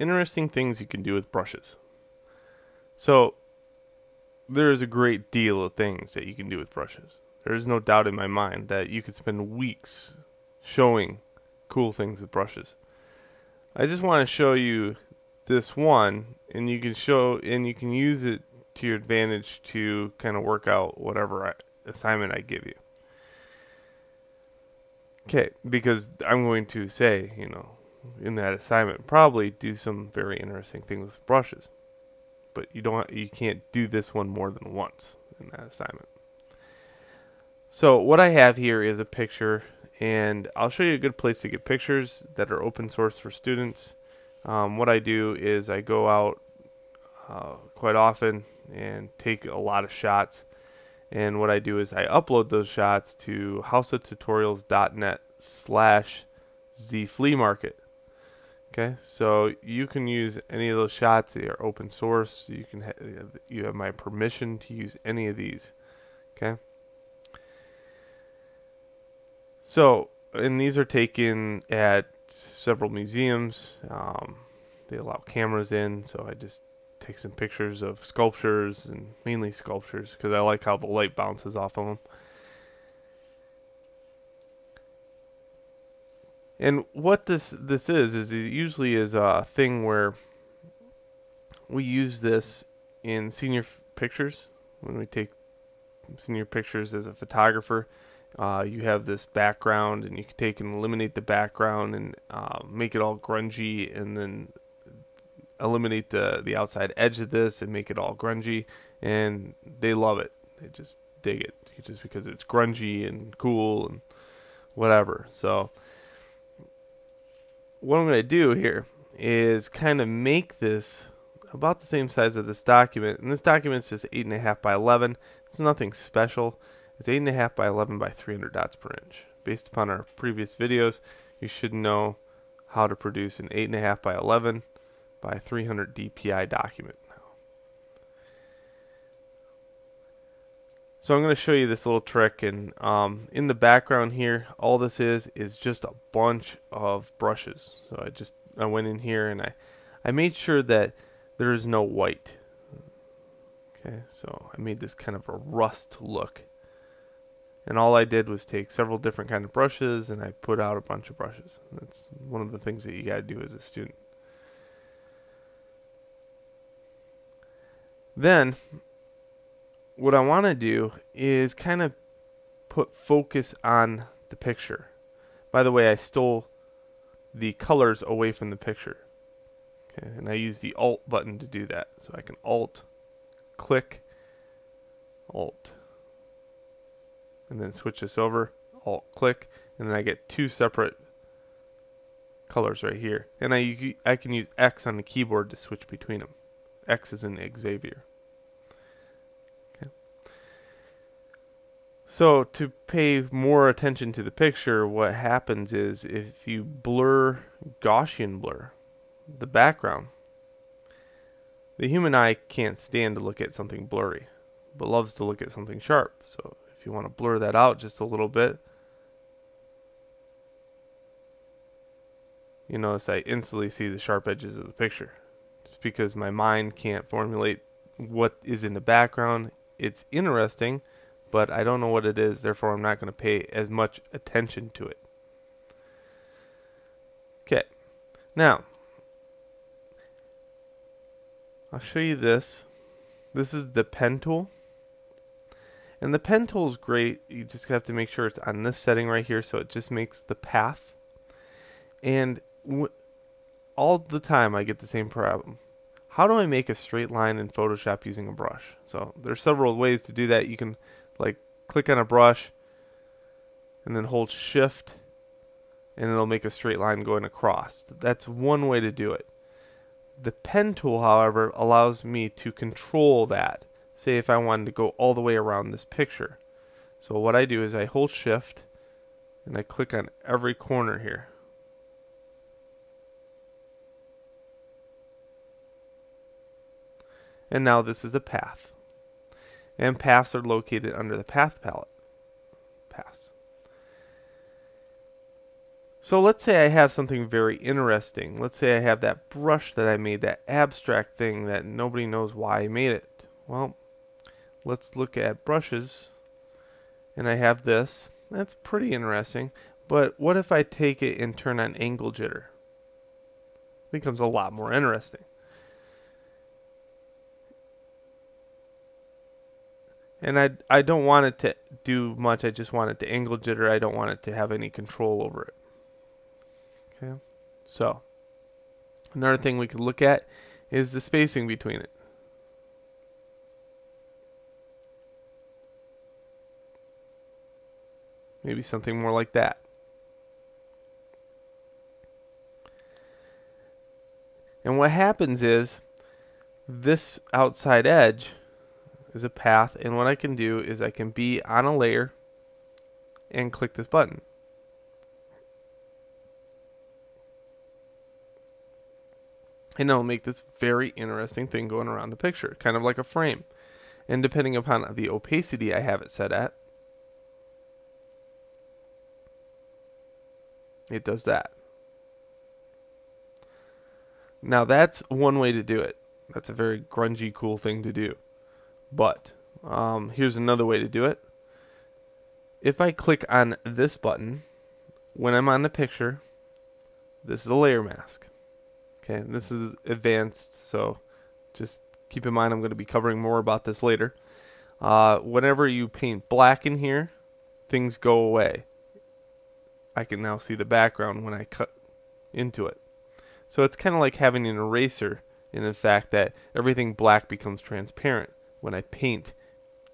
interesting things you can do with brushes. So, there is a great deal of things that you can do with brushes. There is no doubt in my mind that you could spend weeks showing cool things with brushes. I just want to show you this one and you can show and you can use it to your advantage to kind of work out whatever I, assignment I give you. Okay, because I'm going to say, you know, in that assignment, probably do some very interesting things with brushes. But you don't, you can't do this one more than once in that assignment. So what I have here is a picture, and I'll show you a good place to get pictures that are open source for students. Um, what I do is I go out uh, quite often and take a lot of shots and what I do is I upload those shots to houseoftutorials.net slash the flea market. Okay, so you can use any of those shots. They are open source. You can ha you have my permission to use any of these. Okay. So, and these are taken at several museums. Um, they allow cameras in, so I just take some pictures of sculptures and mainly sculptures because I like how the light bounces off of them. And what this this is is it usually is a thing where we use this in senior pictures. When we take senior pictures as a photographer. Uh, you have this background, and you can take and eliminate the background and uh, make it all grungy, and then eliminate the the outside edge of this and make it all grungy. And they love it. They just dig it just because it's grungy and cool and whatever. So what I'm going to do here is kind of make this about the same size of this document and this document is just 8.5 by 11 it's nothing special. It's 8.5 by 11 by 300 dots per inch. Based upon our previous videos you should know how to produce an 8.5 by 11 by 300 DPI document. So I'm going to show you this little trick and um, in the background here all this is is just a bunch of brushes. So I just I went in here and I I made sure that there is no white. Okay, so I made this kind of a rust look. And all I did was take several different kind of brushes and I put out a bunch of brushes. That's one of the things that you got to do as a student. Then, what I want to do is kind of put focus on the picture. By the way, I stole the colors away from the picture. Okay, and I use the Alt button to do that. So I can Alt, click, Alt, and then switch this over, Alt, click, and then I get two separate colors right here. And I, I can use X on the keyboard to switch between them. X is in Xavier. So to pay more attention to the picture, what happens is if you blur Gaussian blur the background, the human eye can't stand to look at something blurry, but loves to look at something sharp. So if you want to blur that out just a little bit, you notice I instantly see the sharp edges of the picture. Just because my mind can't formulate what is in the background. It's interesting but I don't know what it is, therefore I'm not going to pay as much attention to it. Okay, now I'll show you this. This is the pen tool. And the pen tool is great. You just have to make sure it's on this setting right here so it just makes the path. And all the time I get the same problem. How do I make a straight line in Photoshop using a brush? So there's several ways to do that. You can like click on a brush and then hold shift and it'll make a straight line going across. That's one way to do it. The pen tool, however, allows me to control that. Say if I wanted to go all the way around this picture. So what I do is I hold shift and I click on every corner here. And now this is a path and paths are located under the path palette. Paths. So let's say I have something very interesting. Let's say I have that brush that I made, that abstract thing that nobody knows why I made it. Well, let's look at brushes. And I have this. That's pretty interesting. But what if I take it and turn on angle jitter? It becomes a lot more interesting. And I, I don't want it to do much. I just want it to angle jitter. I don't want it to have any control over it. Okay. So, another thing we could look at is the spacing between it. Maybe something more like that. And what happens is this outside edge is a path and what I can do is I can be on a layer and click this button. And it'll make this very interesting thing going around the picture, kind of like a frame. And depending upon the opacity I have it set at, it does that. Now that's one way to do it. That's a very grungy, cool thing to do. But um, here's another way to do it. If I click on this button, when I'm on the picture, this is the layer mask. Okay, this is advanced, so just keep in mind I'm going to be covering more about this later. Uh, whenever you paint black in here, things go away. I can now see the background when I cut into it. So it's kind of like having an eraser in the fact that everything black becomes transparent when I paint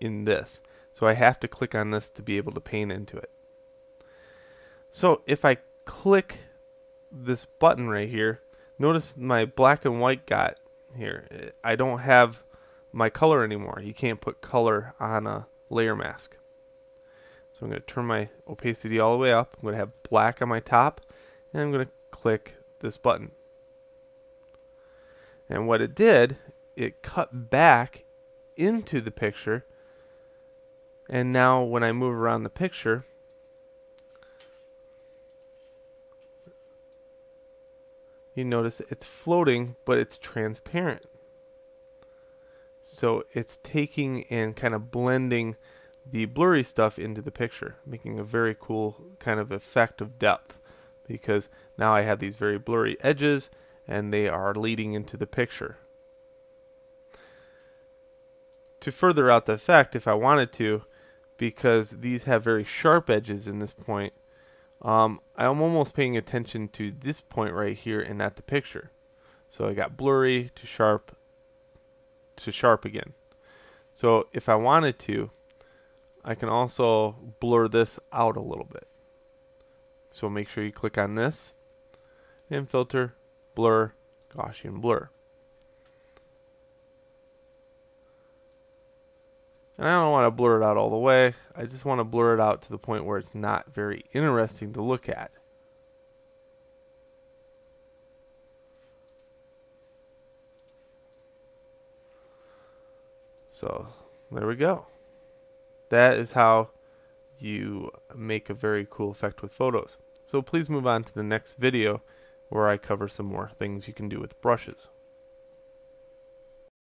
in this. So I have to click on this to be able to paint into it. So if I click this button right here, notice my black and white got here. I don't have my color anymore. You can't put color on a layer mask. So I'm going to turn my opacity all the way up. I'm going to have black on my top and I'm going to click this button. And what it did, it cut back into the picture. And now when I move around the picture, you notice it's floating, but it's transparent. So it's taking and kind of blending the blurry stuff into the picture, making a very cool kind of effect of depth because now I have these very blurry edges and they are leading into the picture. To further out the effect, if I wanted to, because these have very sharp edges in this point, um, I'm almost paying attention to this point right here and not the picture. So I got blurry to sharp to sharp again. So if I wanted to, I can also blur this out a little bit. So make sure you click on this and filter blur, Gaussian blur. And I don't want to blur it out all the way. I just want to blur it out to the point where it's not very interesting to look at. So there we go. That is how you make a very cool effect with photos. So please move on to the next video where I cover some more things you can do with brushes.